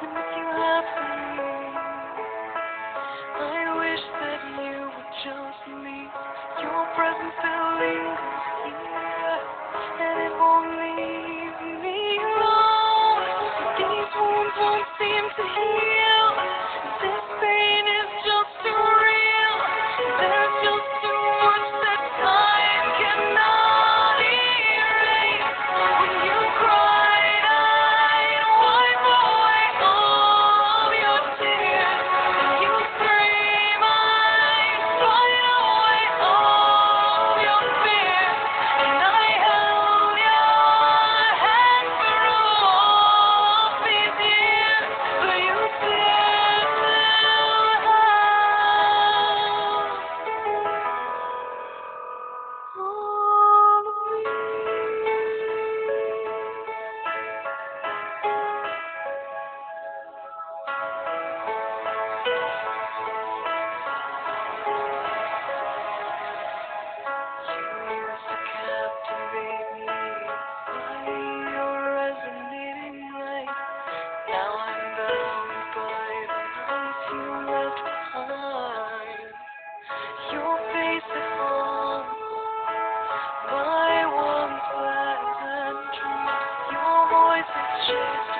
to Podcast.